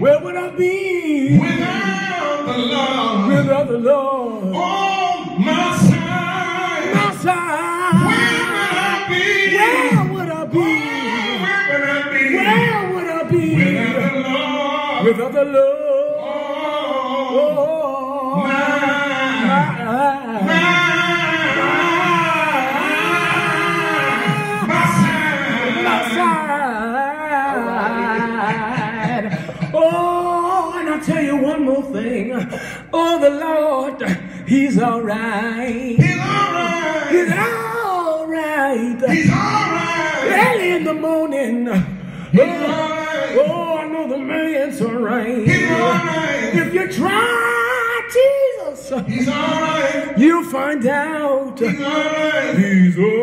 Where would I be without the Lord without the Lord? on my side? My side. Where would I be? Where would I be? Where would I be? Where would I be Without the Lord without the Lord? You one more thing. Oh, the Lord, He's all right. He's alright. He's all right. He's alright. Early in the morning. He's Oh, alright. oh, I know the man's all right. He's alright. If you try Jesus, He's alright. you'll find out He's alright. He's all